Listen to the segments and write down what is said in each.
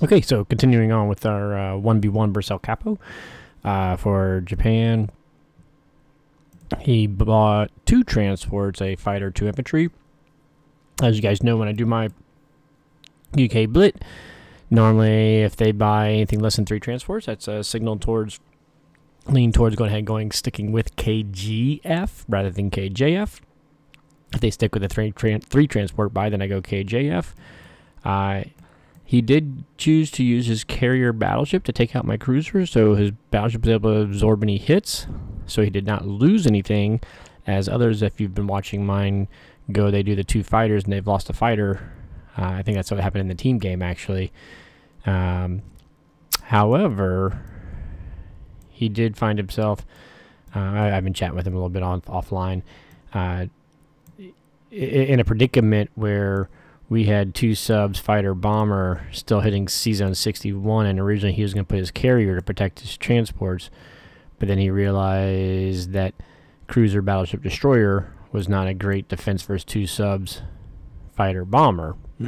Okay, so continuing on with our uh, 1v1 versus El Capo uh, for Japan. He bought two transports, a fighter, two infantry. As you guys know, when I do my UK Blit, normally if they buy anything less than three transports, that's a signal towards lean towards going ahead going sticking with KGF rather than KJF. If they stick with the three, three transport buy, then I go KJF. Uh, he did choose to use his carrier battleship to take out my cruiser, so his battleship was able to absorb any hits, so he did not lose anything. As others, if you've been watching mine go, they do the two fighters and they've lost a fighter. Uh, I think that's what happened in the team game, actually. Um, however, he did find himself. Uh, I, have been chatting with him a little bit on offline. Uh, in a predicament where we had two subs, fighter, bomber, still hitting Sea Zone 61, and originally he was going to put his carrier to protect his transports, but then he realized that cruiser, battleship, destroyer was not a great defense versus two subs, fighter, bomber.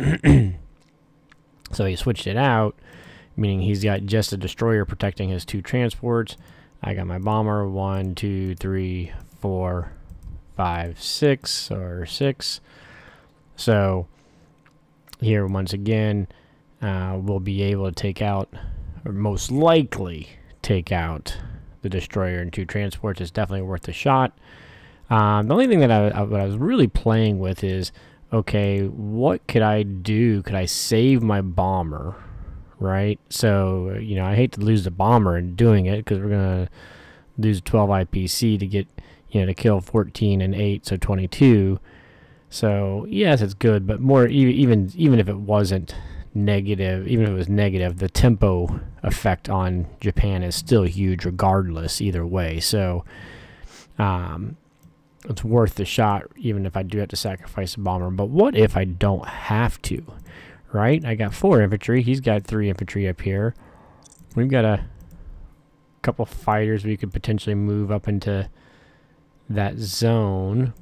so he switched it out, meaning he's got just a destroyer protecting his two transports. I got my bomber, one, two, three, four, five, six, or six. So here once again, uh, we'll be able to take out, or most likely take out, the destroyer and two transports. It's definitely worth a shot. Um, the only thing that I, I, what I was really playing with is, okay, what could I do? Could I save my bomber? Right? So, you know, I hate to lose the bomber in doing it because we're going to lose 12 IPC to get, you know, to kill 14 and 8, so 22. So yes, it's good, but more even even if it wasn't negative, even if it was negative, the tempo effect on Japan is still huge, regardless either way. So um, it's worth the shot, even if I do have to sacrifice a bomber. But what if I don't have to? Right? I got four infantry. He's got three infantry up here. We've got a couple fighters we could potentially move up into that zone.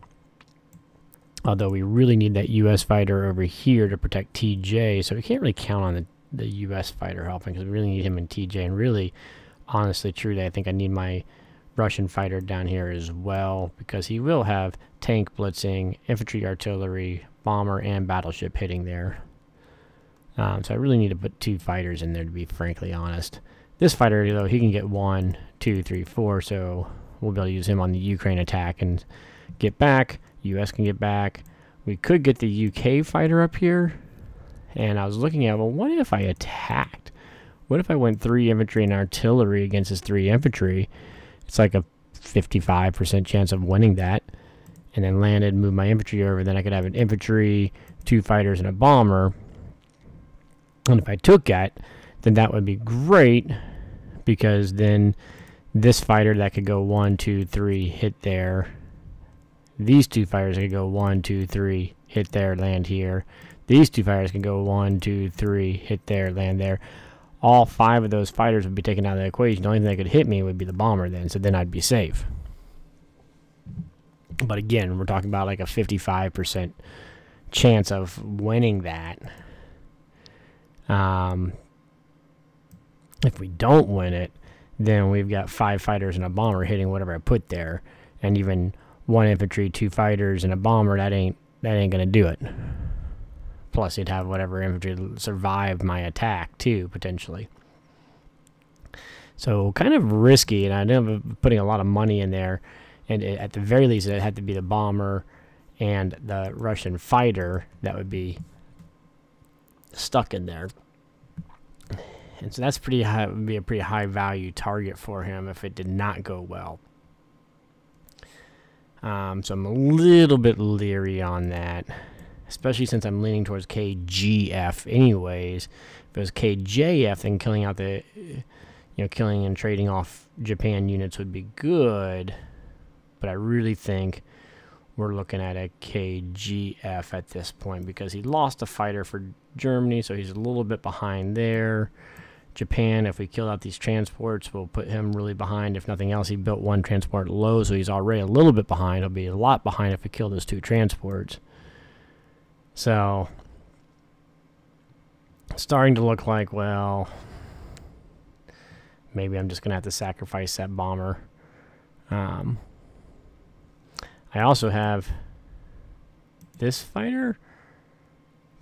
Although we really need that U.S. fighter over here to protect TJ, so we can't really count on the, the U.S. fighter helping because we really need him and TJ. And really, honestly, truly, I think I need my Russian fighter down here as well because he will have tank blitzing, infantry artillery, bomber, and battleship hitting there. Um, so I really need to put two fighters in there to be frankly honest. This fighter, though, he can get one, two, three, four, so we'll be able to use him on the Ukraine attack and get back. US can get back. We could get the UK fighter up here. And I was looking at, well, what if I attacked? What if I went three infantry and artillery against his three infantry? It's like a 55% chance of winning that. And then landed, move my infantry over. Then I could have an infantry, two fighters, and a bomber. And if I took that, then that would be great because then this fighter that could go one, two, three, hit there these two fires can go one, two, three, hit there, land here. These two fires can go one, two, three, hit there, land there. All five of those fighters would be taken out of the equation. The only thing that could hit me would be the bomber then, so then I'd be safe. But again, we're talking about like a 55% chance of winning that. Um, if we don't win it, then we've got five fighters and a bomber hitting whatever I put there. And even one infantry, two fighters, and a bomber, that ain't that ain't gonna do it. Plus, you'd have whatever infantry survive my attack too, potentially. So kind of risky, and I know putting a lot of money in there. And it, at the very least, it had to be the bomber and the Russian fighter that would be stuck in there. And so that's pretty high, would be a pretty high value target for him if it did not go well. Um, so I'm a little bit leery on that, especially since I'm leaning towards KGF anyways. If it was KJF, then killing out the, you know, killing and trading off Japan units would be good. But I really think we're looking at a KGF at this point because he lost a fighter for Germany, so he's a little bit behind there. Japan, if we kill out these transports, we'll put him really behind. If nothing else, he built one transport low, so he's already a little bit behind. He'll be a lot behind if we kill those two transports. So, starting to look like, well, maybe I'm just going to have to sacrifice that bomber. Um, I also have this fighter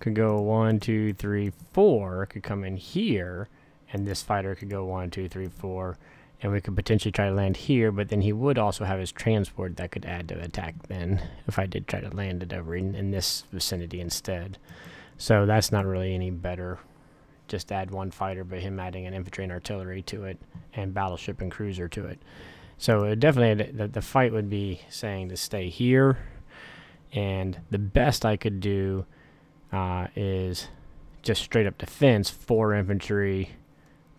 could go one, two, three, four. Could come in here, and this fighter could go one, two, three, four, and we could potentially try to land here. But then he would also have his transport that could add to attack. Then, if I did try to land it over in, in this vicinity instead, so that's not really any better. Just add one fighter, but him adding an infantry and artillery to it, and battleship and cruiser to it. So definitely, the, the fight would be saying to stay here, and the best I could do uh, is just straight up defense, four infantry,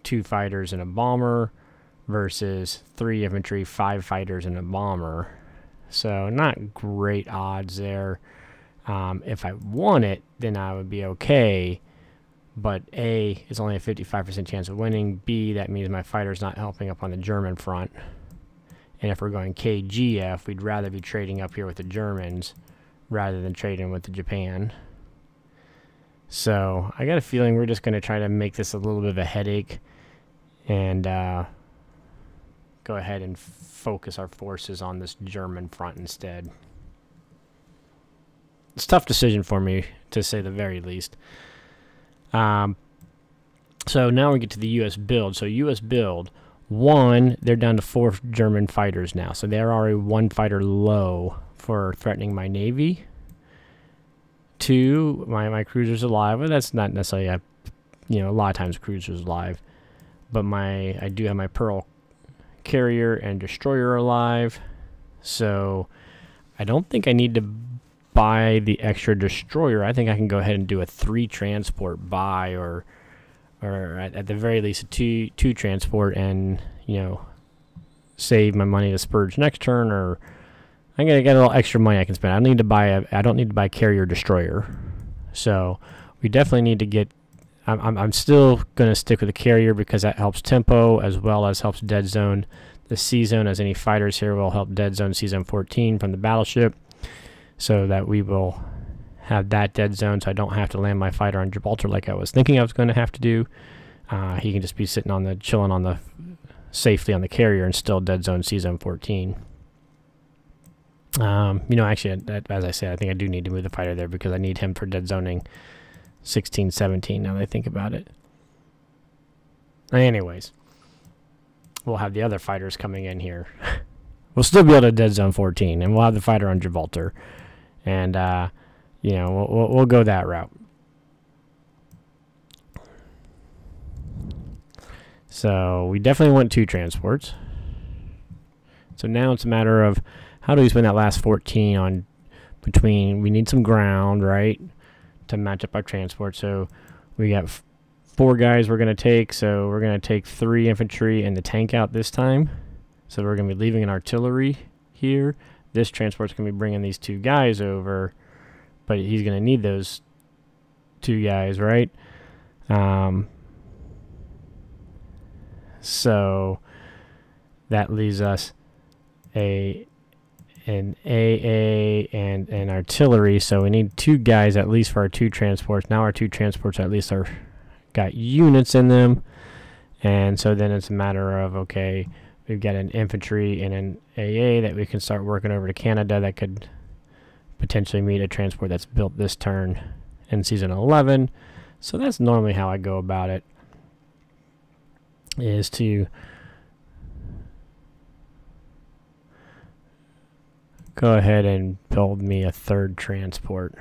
two fighters, and a bomber, versus three infantry, five fighters, and a bomber. So not great odds there. Um, if I won it, then I would be okay. But A, it's only a 55% chance of winning. B, that means my fighter's not helping up on the German front. And if we're going KGF, we'd rather be trading up here with the Germans rather than trading with the Japan. So I got a feeling we're just going to try to make this a little bit of a headache and uh, go ahead and focus our forces on this German front instead. It's a tough decision for me, to say the very least. Um, so now we get to the U.S. build. So U.S. build, one, they're down to four German fighters now. So they're already one fighter low for threatening my navy. Two, my, my cruiser's alive. Well, that's not necessarily a, you know, a lot of times cruiser's alive. But my, I do have my Pearl carrier and destroyer alive. So I don't think I need to buy the extra destroyer. I think I can go ahead and do a three transport buy or or at, at the very least a two two transport and you know save my money to spurge next turn or I'm gonna get a little extra money I can spend. I don't need to buy a I don't need to buy carrier destroyer. So we definitely need to get I'm, I'm, I'm still going to stick with the carrier because that helps tempo as well as helps dead zone. The Sea Zone, as any fighters here, will help dead zone Sea Zone 14 from the battleship so that we will have that dead zone so I don't have to land my fighter on Gibraltar like I was thinking I was going to have to do. Uh, he can just be sitting on the, chilling on the, safely on the carrier and still dead zone Sea Zone 14. Um, you know, actually, as I said, I think I do need to move the fighter there because I need him for dead zoning 16, 17 now that I think about it. Anyways, we'll have the other fighters coming in here. we'll still be able to dead zone 14, and we'll have the fighter on Gibraltar. And, uh, you know, we'll, we'll, we'll go that route. So we definitely want two transports. So now it's a matter of how do we spend that last 14 on between, we need some ground, right, to match up our transport. So we got four guys we're going to take. So we're going to take three infantry and the tank out this time. So we're going to be leaving an artillery here. This transport's going to be bringing these two guys over, but he's going to need those two guys, right? Um, so that leaves us a an AA and an artillery. So we need two guys at least for our two transports. Now our two transports at least are got units in them. And so then it's a matter of, okay, we've got an infantry and an AA that we can start working over to Canada that could potentially meet a transport that's built this turn in season 11. So that's normally how I go about it, is to go ahead and build me a third transport.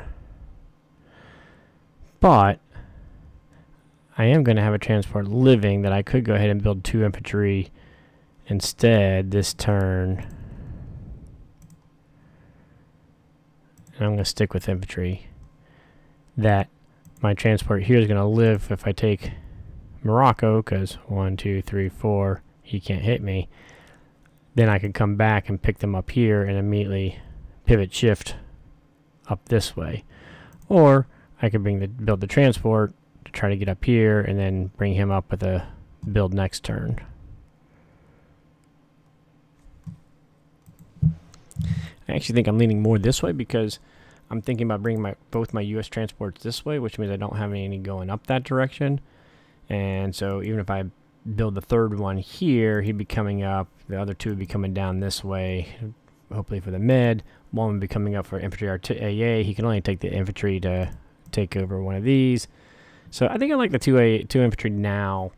But I am going to have a transport living that I could go ahead and build two infantry instead this turn. And I'm going to stick with infantry. That my transport here is going to live if I take Morocco, because one, two, three, four, he can't hit me then I could come back and pick them up here and immediately pivot shift up this way. Or I could bring the build the transport to try to get up here and then bring him up with a build next turn. I actually think I'm leaning more this way because I'm thinking about bringing my both my U.S. transports this way, which means I don't have any going up that direction. And so even if I build the third one here, he'd be coming up. The other two would be coming down this way, hopefully for the mid. One would be coming up for infantry AA. He can only take the infantry to take over one of these. So I think I like the two A two infantry now.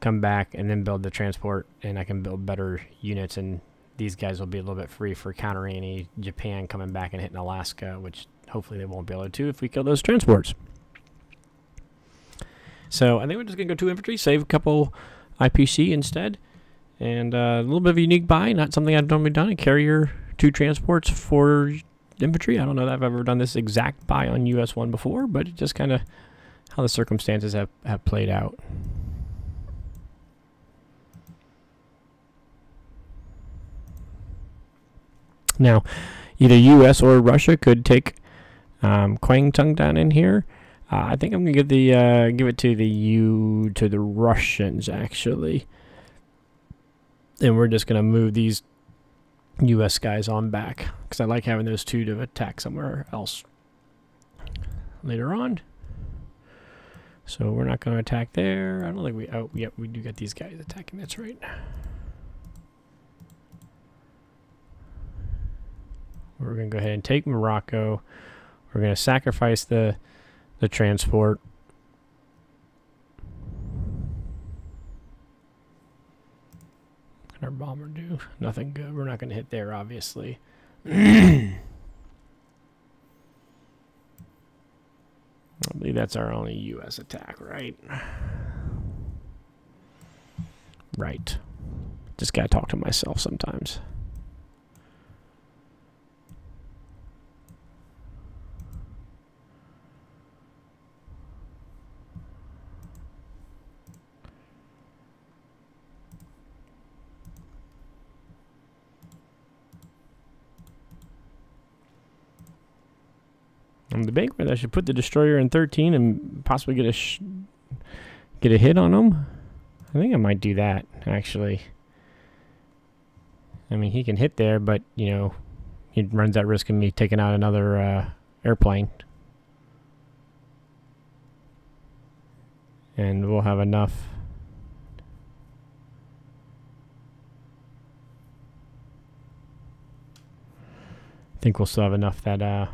Come back and then build the transport, and I can build better units. And these guys will be a little bit free for countering any Japan coming back and hitting Alaska, which hopefully they won't be able to if we kill those transports. So I think we're just gonna go two infantry, save a couple IPC instead, and uh, a little bit of a unique buy, not something I've normally done. A carrier, two transports for infantry. I don't know that I've ever done this exact buy on US one before, but it just kind of how the circumstances have, have played out. Now, either U.S. or Russia could take um, Kwangtung down in here. Uh, I think I'm gonna give the uh, give it to the U to the Russians actually, and we're just gonna move these U.S. guys on back because I like having those two to attack somewhere else later on. So we're not going to attack there. I don't think we. Oh, yep, we do get these guys attacking. That's right. We're going to go ahead and take Morocco. We're going to sacrifice the the transport. What can our bomber do? Nothing good. We're not going to hit there, obviously. I believe that's our only U.S. attack, right? Right. Just gotta talk to myself sometimes. I'm debating I should put the destroyer in 13 and possibly get a get a hit on him. I think I might do that actually. I mean, he can hit there, but you know, he runs that risk of me taking out another uh, airplane. And we'll have enough. I think we'll still have enough that uh,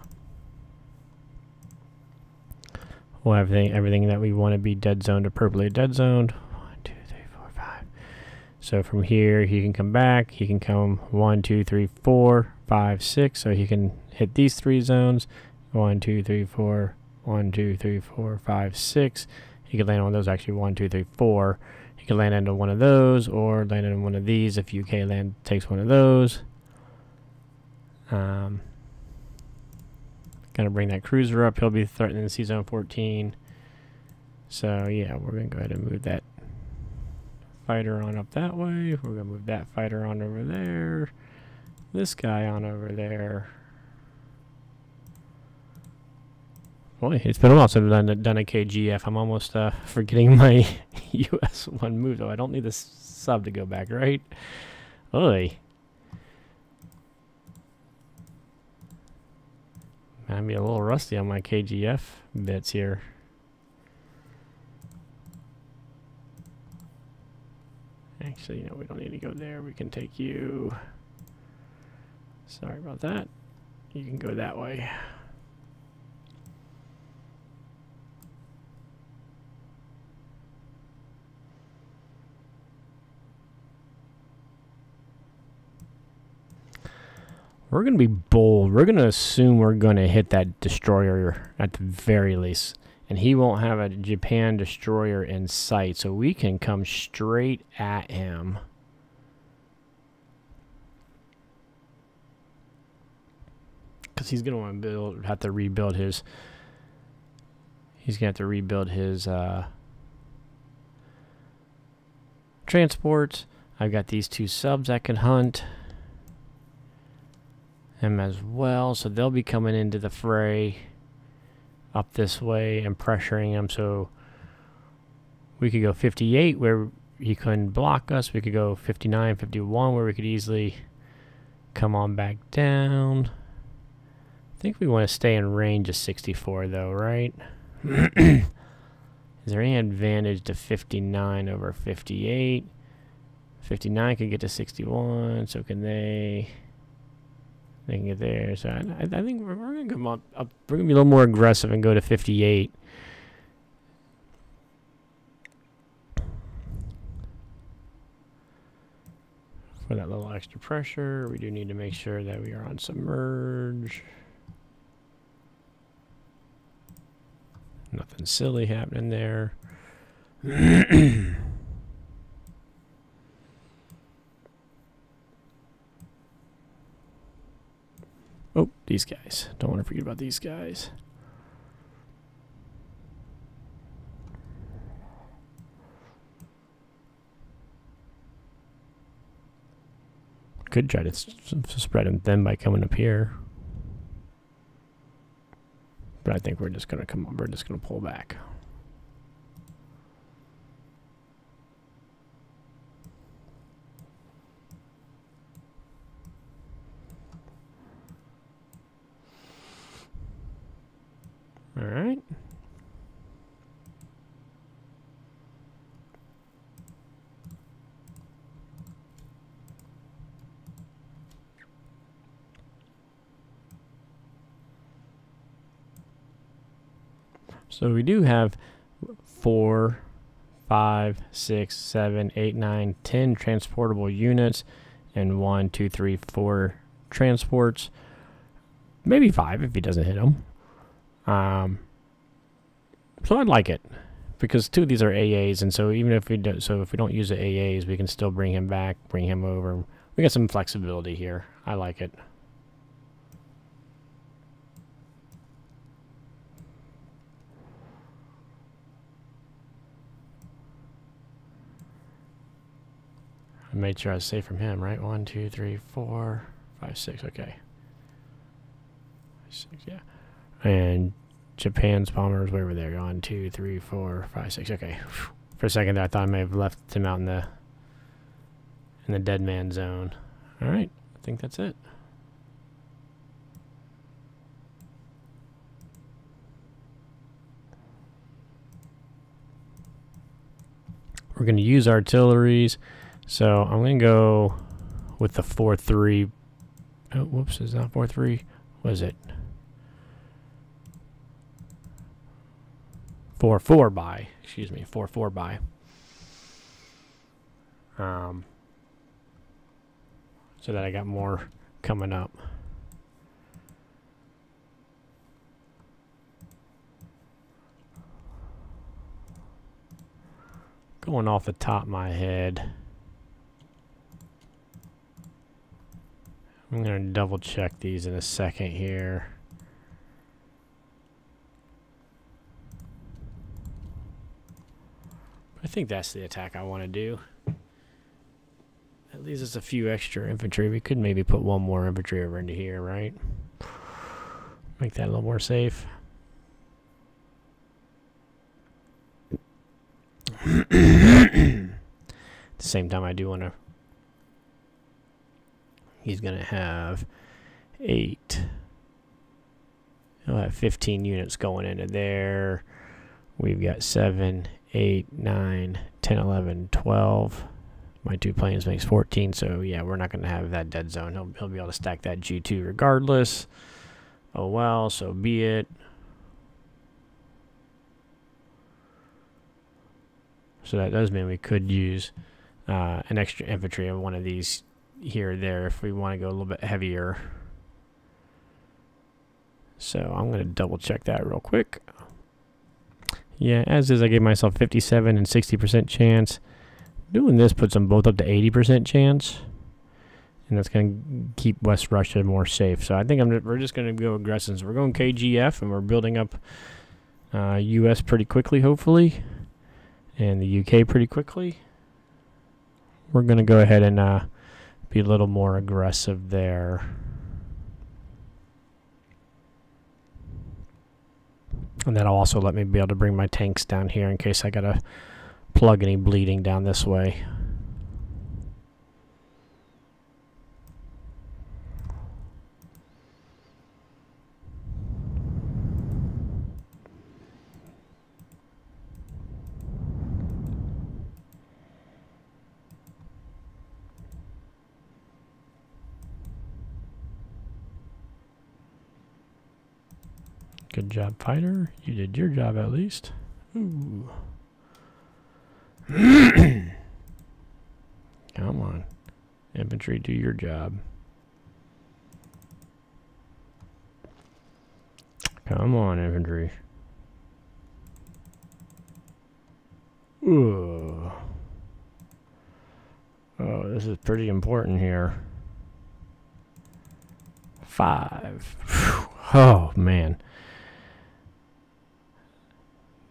We'll have everything, everything that we want to be dead zoned appropriately dead zoned. One, two, three, four, five. So from here, he can come back. He can come one, two, three, four, five, six. So he can hit these three zones. One, two, three, four. One, two, three, four, five, six. He could land on those actually. One, two, three, four. He could land into one of those or land in one of these if UK land takes one of those. Um, Gonna bring that cruiser up. He'll be threatening Sea Zone 14. So yeah, we're gonna go ahead and move that fighter on up that way. We're gonna move that fighter on over there. This guy on over there. Boy, it's been a while since I've done, done a KGF. I'm almost uh, forgetting my US one move, though. I don't need the sub to go back, right? Oy. I'm be a little rusty on my KGF bits here. Actually, know, we don't need to go there. We can take you. Sorry about that. You can go that way. We're going to be bold. We're going to assume we're going to hit that destroyer at the very least. And he won't have a Japan destroyer in sight. So we can come straight at him. Because he's going to want to build, have to rebuild his... He's going to have to rebuild his uh, transports. I've got these two subs I can hunt him as well. So they'll be coming into the fray up this way and pressuring him. So we could go 58 where he couldn't block us. We could go 59, 51 where we could easily come on back down. I think we want to stay in range of 64 though, right? Is there any advantage to 59 over 58? 59 can get to 61, so can they? They can get there. So I, I think we're, we're gonna come up, up. We're gonna be a little more aggressive and go to 58. For that little extra pressure, we do need to make sure that we are on submerge. Nothing silly happening there. oh, these guys. Don't want to forget about these guys. Could try to spread them by coming up here. But I think we're just gonna come. We're just gonna pull back. All right. So we do have four, five, six, seven, eight, nine, ten transportable units, and one, two, three, four transports. Maybe five if he doesn't hit them. Um, so I'd like it because two of these are AAs, and so even if we don't, so if we don't use the AAs, we can still bring him back, bring him over. We got some flexibility here. I like it. Made sure I was safe from him, right? One, two, three, four, five, six. Okay. Six, yeah. And Japan's bombers, where were they? One, two, three, four, five, six. Okay. For a second there, I thought I may have left him out in the in the dead man zone. All right. I think that's it. We're going to use artilleries. So I'm going to go with the 4-3. Oh, whoops, is that 4-3? What is it? 4-4 buy. Excuse me, 4-4 buy. Um, so that I got more coming up. Going off the top of my head. I'm going to double check these in a second here. I think that's the attack I want to do. That leaves us a few extra infantry. We could maybe put one more infantry over into here, right? Make that a little more safe. At the same time, I do want to he's going to have eight. He'll have 15 units going into there. We've got 7, 8, 9, 10, 11, 12. My two planes makes 14, so yeah, we're not going to have that dead zone. He'll, he'll be able to stack that G2 regardless. Oh well, so be it. So that does mean we could use uh, an extra infantry of one of these here or there if we want to go a little bit heavier. So I'm going to double check that real quick. Yeah, as is, I gave myself 57 and 60% chance. Doing this puts them both up to 80% chance. And that's going to keep West Russia more safe. So I think I'm, we're just going to go aggressive. So we're going KGF, and we're building up uh, U.S. pretty quickly, hopefully. And the U.K. pretty quickly. We're going to go ahead and uh, be a little more aggressive there. And that'll also let me be able to bring my tanks down here in case I gotta plug any bleeding down this way. Good job, fighter. You did your job at least. Ooh. Come on. Infantry, do your job. Come on, infantry. Ooh. Oh, this is pretty important here. Five. Oh, man.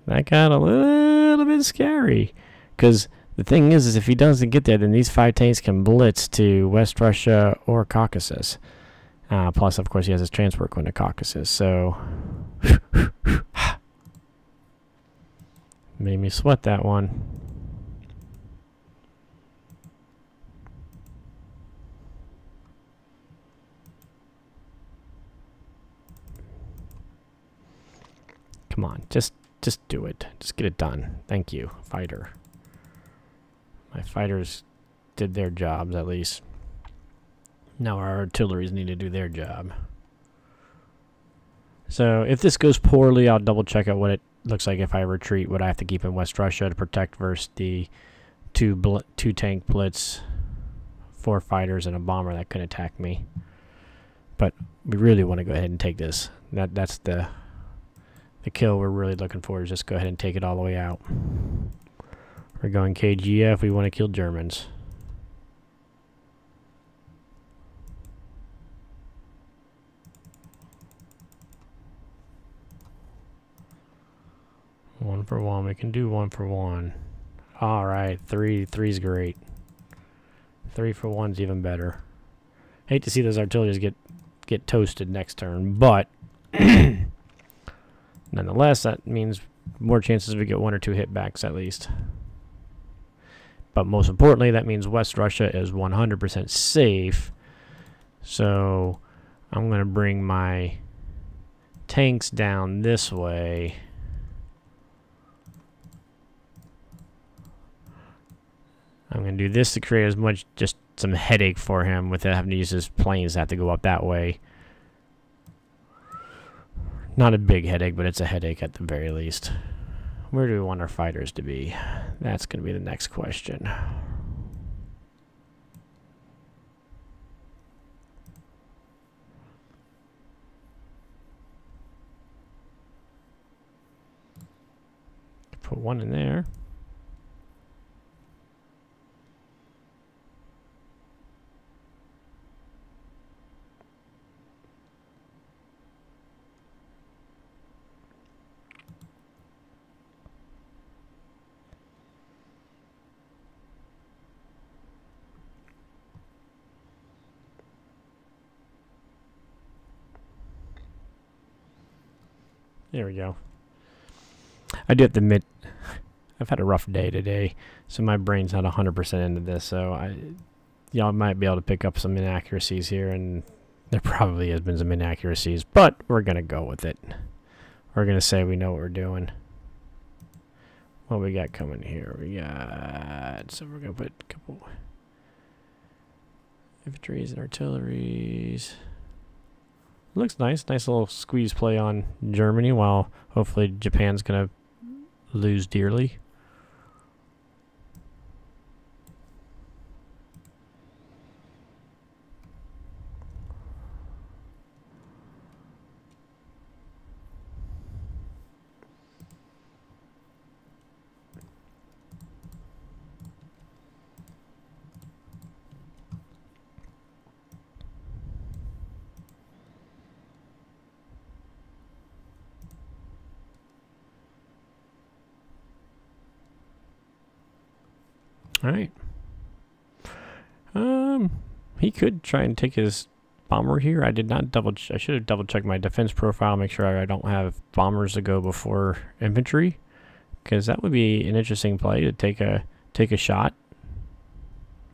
That got a little bit scary. Because the thing is, is if he doesn't get there, then these five tanks can blitz to West Russia or Caucasus. Uh, plus, of course, he has his transport going to Caucasus. So, made me sweat that one. Come on, just just do it. Just get it done. Thank you, fighter. My fighters did their jobs at least. Now our artilleries need to do their job. So if this goes poorly, I'll double check out what it looks like if I retreat. What I have to keep in West Russia to protect versus the two two tank blitz, four fighters, and a bomber that could attack me. But we really want to go ahead and take this. That that's the the kill we're really looking for. Is just go ahead and take it all the way out. We're going KGF. We want to kill Germans. One for one. We can do one for one. All right, three. Three's great. Three for one's even better. Hate to see those artilleries get get toasted next turn, but nonetheless, that means more chances we get one or two hitbacks at least. But most importantly, that means West Russia is 100% safe. So I'm going to bring my tanks down this way. I'm going to do this to create as much, just some headache for him without having to use his planes to have to go up that way. Not a big headache, but it's a headache at the very least. Where do we want our fighters to be? That's going to be the next question. Put one in there. There we go. I do have to admit, I've had a rough day today, so my brain's not 100% into this, so I, y'all might be able to pick up some inaccuracies here, and there probably has been some inaccuracies, but we're going to go with it. We're going to say we know what we're doing. What we got coming here? We got, so we're going to put a couple infantries and artilleries looks nice. Nice little squeeze play on Germany while hopefully Japan's going to lose dearly. All right. Um, he could try and take his bomber here. I did not double. I should have double checked my defense profile, make sure I don't have bombers to go before infantry, because that would be an interesting play to take a take a shot.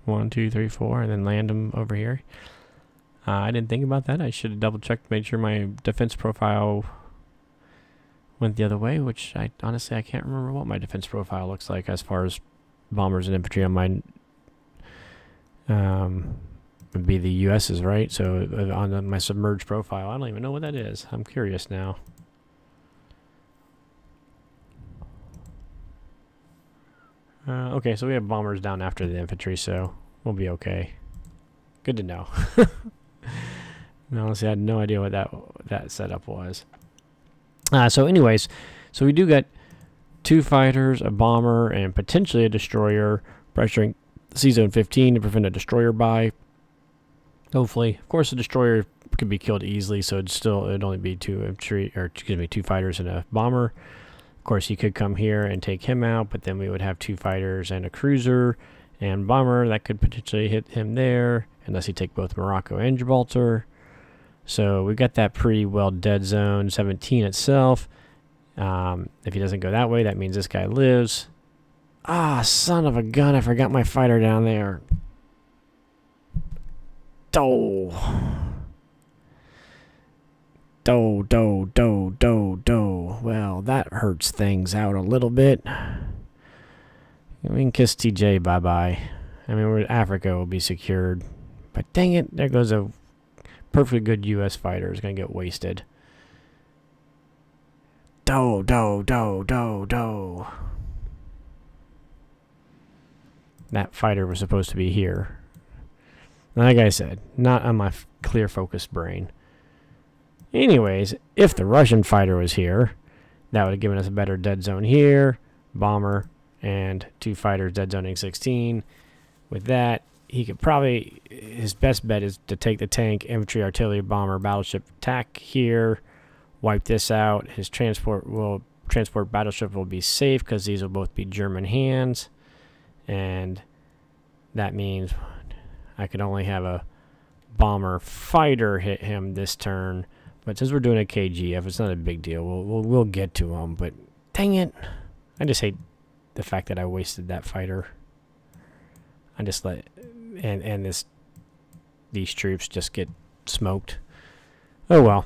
One, two, three, four, and then land them over here. Uh, I didn't think about that. I should have double checked, made sure my defense profile went the other way, which I honestly I can't remember what my defense profile looks like as far as bombers and infantry on my um, would be the U.S.'s, right? So uh, on my submerged profile, I don't even know what that is. I'm curious now. Uh, okay, so we have bombers down after the infantry, so we'll be okay. Good to know. honestly, I had no idea what that that setup was. Uh, so anyways, so we do get two fighters, a bomber, and potentially a destroyer pressuring Sea-Zone 15 to prevent a destroyer buy. Hopefully, of course, the destroyer could be killed easily, so it'd still it'd only be two uh, infantry or excuse me, two fighters and a bomber. Of course, he could come here and take him out, but then we would have two fighters and a cruiser and bomber that could potentially hit him there, unless he take both Morocco and Gibraltar. So we got that pretty well dead zone 17 itself. Um, if he doesn't go that way, that means this guy lives. Ah, son of a gun, I forgot my fighter down there. Oh. Do, do, do, do, do. Well, that hurts things out a little bit. We can kiss TJ bye-bye. I mean, Africa will be secured. But dang it, there goes a perfectly good U.S. fighter. is going to get wasted. Do, do, do, do, do. That fighter was supposed to be here. Like I said, not on my clear focused brain. Anyways, if the Russian fighter was here, that would have given us a better dead zone here, bomber, and two fighters dead zoning 16. With that, he could probably, his best bet is to take the tank, infantry, artillery, bomber, battleship attack here, wipe this out. His transport will, transport battleship will be safe because these will both be German hands. And that means I could only have a bomber fighter hit him this turn but since we're doing a KGF, it's not a big deal. We'll, we'll, we'll get to him. But dang it. I just hate the fact that I wasted that fighter. I just let... And, and this... These troops just get smoked. Oh well.